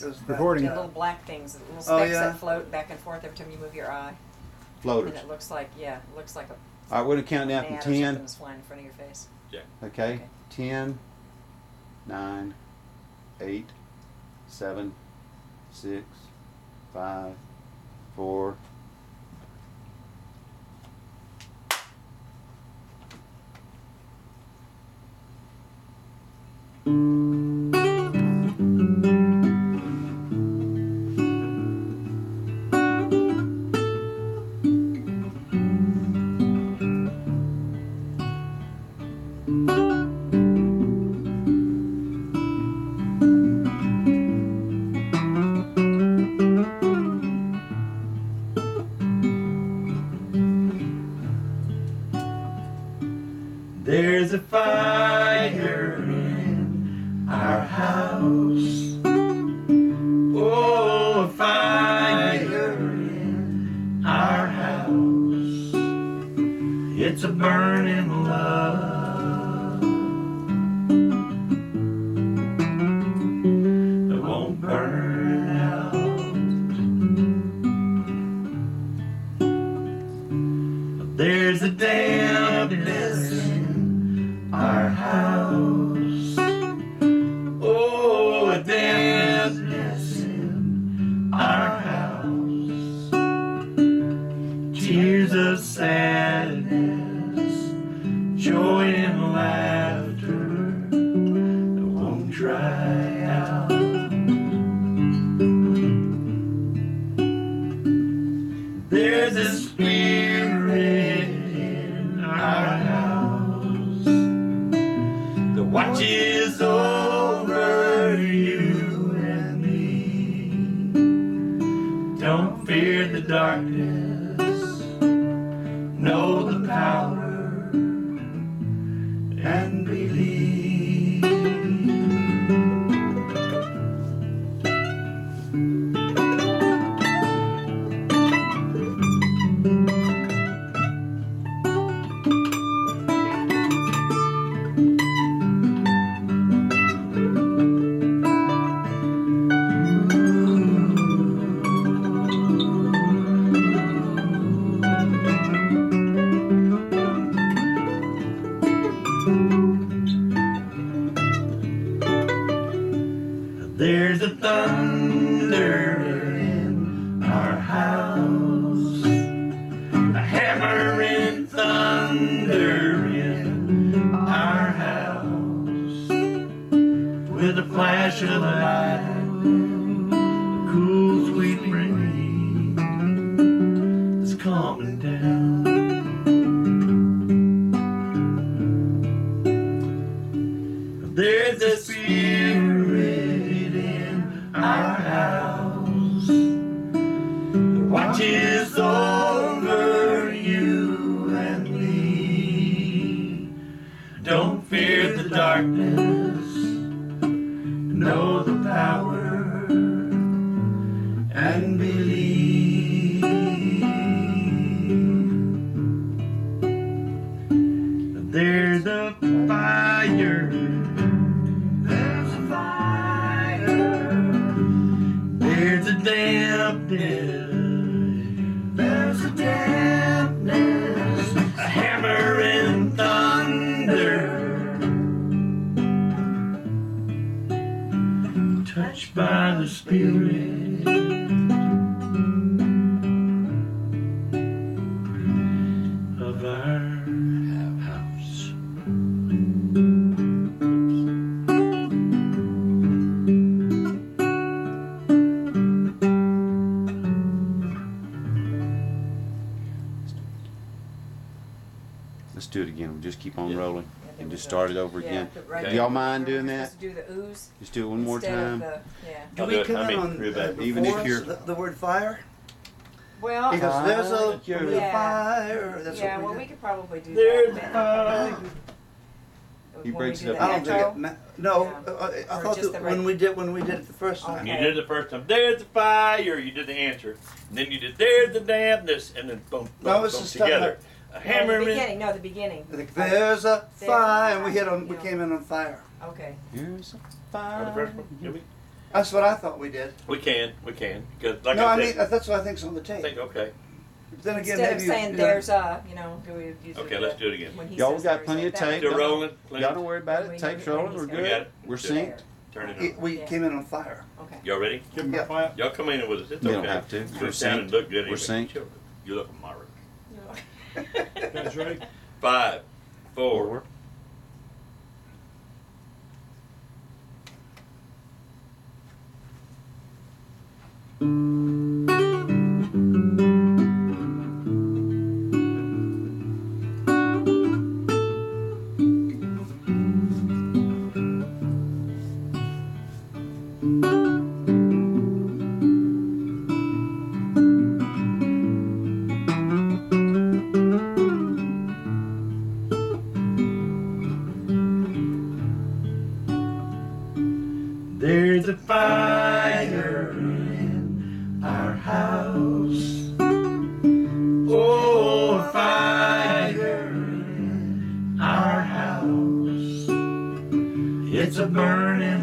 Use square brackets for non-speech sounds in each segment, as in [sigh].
What is that? Uh, Recording. The little black things, the little Oh, specks yeah. that float back and forth every time you move your eye. Floaters. And it looks like, yeah, it looks like a All right, we're gonna count down from gnat or something ten. that's flying in front of your face. Yeah. Okay. Okay. Ten, nine, eight, seven, six, five, four. Our house watches watches over you and me. Don't fear the darkness, know the power, and believe. There's a fire. There's a fire. There's a dampness. Do it again. We'll just keep on Yeah. rolling Yeah, and just start it over Yeah, again. but right Do y'all mind doing that? to Do the ooze. Just do it one more instead of time. the- Yeah. Do I'll we do it. come I in mean, on real bad. uh, Even if before you're- the, the word fire? Well, Because there's a, you're- there's a Yeah. fire. That's yeah, what well, we we did. could probably do There's that. fire. [laughs] He When we breaks do it up. the I don't think echo. it. ma- No, Yeah. uh, I, I Or thought just that the when right- we did when we did it the first time. Okay. You did it the first time. There's the fire. You did the answer. And then you did there's the dampness, and then boom, boom, No, it's boom just talking together. A No, hammer the in. beginning. No, the beginning. Like, there's a There. fire, and we hit on. We came in on fire. Okay. Here's a fire. the first one. Did we? That's what I thought we did. We can, we can. 'Cause like No, I I mean, said, that's what I think's on the I tape. think, okay. Then again, Instead of maybe you- saying you know, there's a, you know, do we use Okay, it let's do it again. Y'all got plenty of that tape. would Still be- rolling? Plenty? Y'all don't worry about it. he- Tape's rolling. We're got We got good. it? We're Good. synced. Turn it it- on. we Yeah. came in on fire. Okay. Y'all ready? Give him Yeah. a clap. Y'all come in with us. It's okay. You okay. don't have to. We're down and synced. look good. We're anyway. synced. You look Myra. You guys ready? Five, four, Four. It's a burning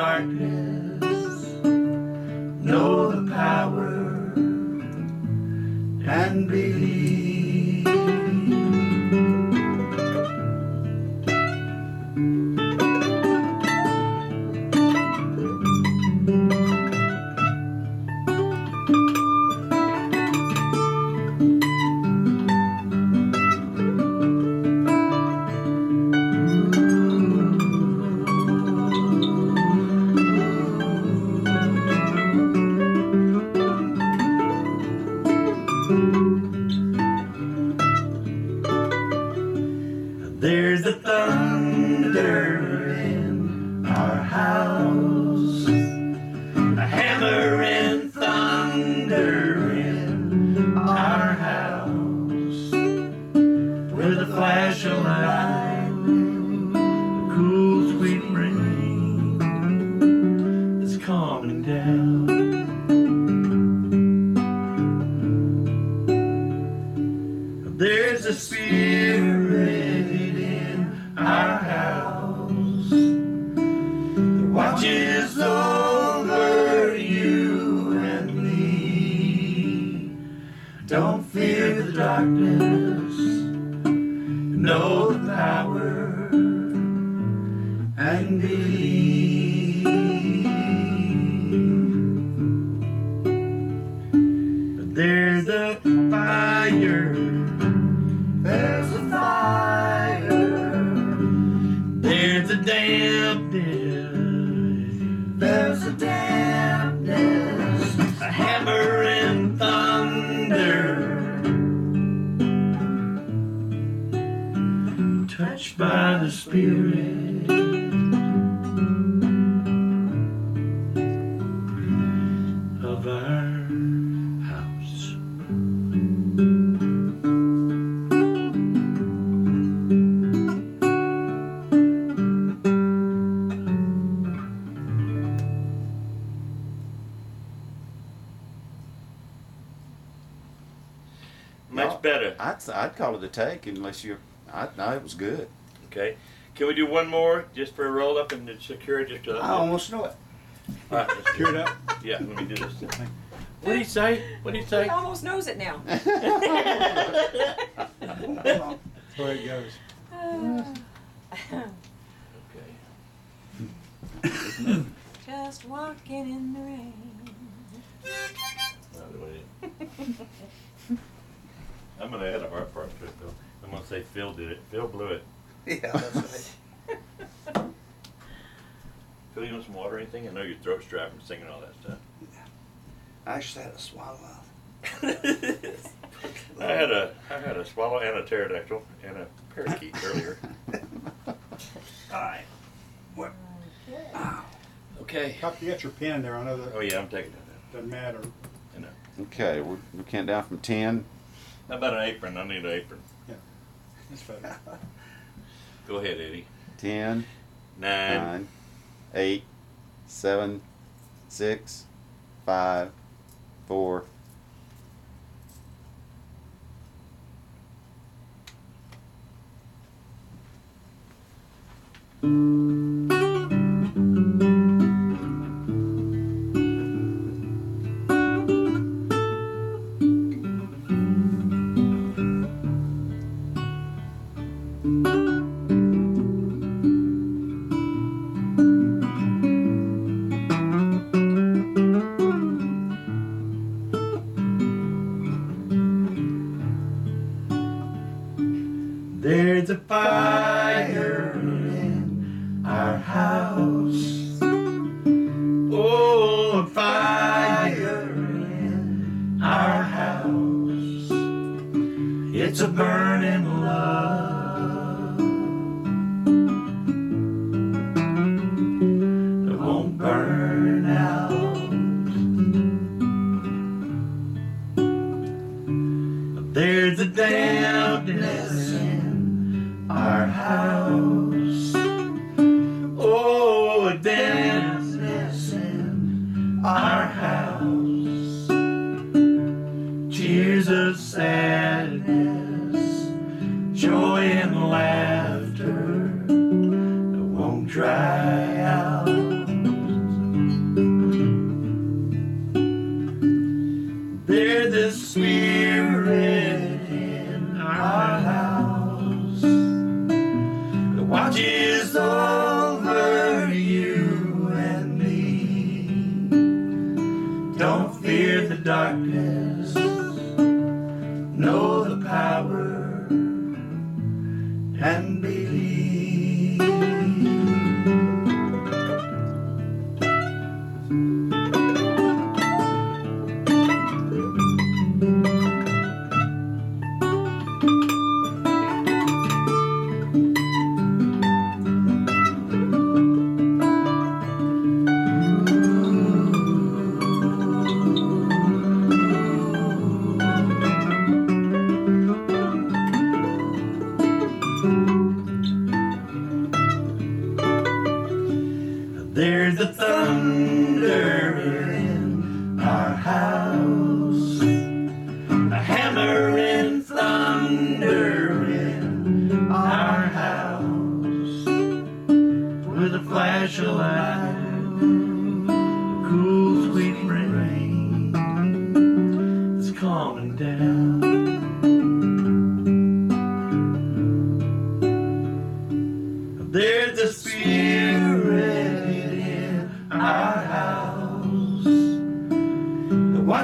darkness, Don't fear better. I'd, I'd call it a take unless you're. I, no, it was good. Okay. Can we do one more just for a roll up and to secure it just to? I almost know it. All right, let's do Cure it. it up. Yeah, let me do this. What did he say? What did he He say? almost knows it now. Hold [laughs] on. That's the way it goes. Okay. [laughs] Just walking in the rain. Now, wait. [laughs] had a hard part to it though. I'm gonna say Phil did it. Phil blew it. [laughs] Yeah, that's right. [laughs] Phil, you want some water or anything? I know your throat's dry from singing all that stuff. Yeah. I actually had a swallow out. [laughs] I had a I had a swallow and a pterodactyl and a parakeet earlier. Alright. What? Ow. Okay. Cop, you got your pen there, I know that Oh yeah, I'm taking it. doesn't matter. You know. Okay, we're, we count down from ten. How about an apron? I need an apron. Yeah, That's better. [laughs] Go ahead, Eddie. Ten, Nine. nine, eight, seven, six, five, four, There's a fire in our house. Oh, a fire in our house. It's a burning love that won't burn out. There's a dampness in our house. There's a thunder in our house, a hammer and thunder in our house, with a flash of light, a cool sweet rain that's calming down. There's a spirit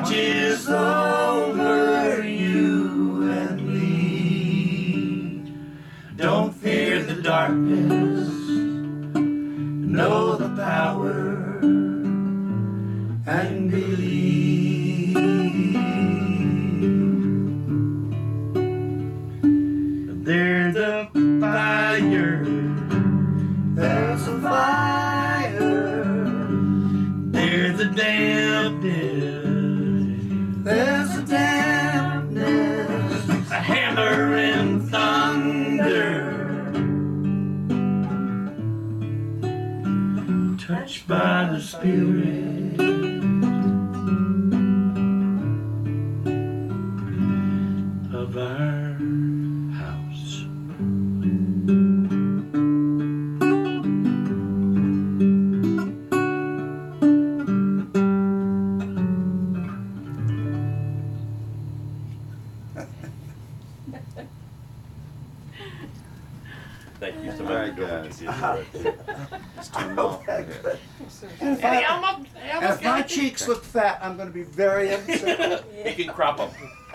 that watches over you and me. Don't fear the darkness, know the power, and believe. There's a fire. There's a fire. There's a dampness. By the Spirit. And if I- and if my cheeks look fat, I'm gonna be very [laughs] upset. You can crop them. [laughs]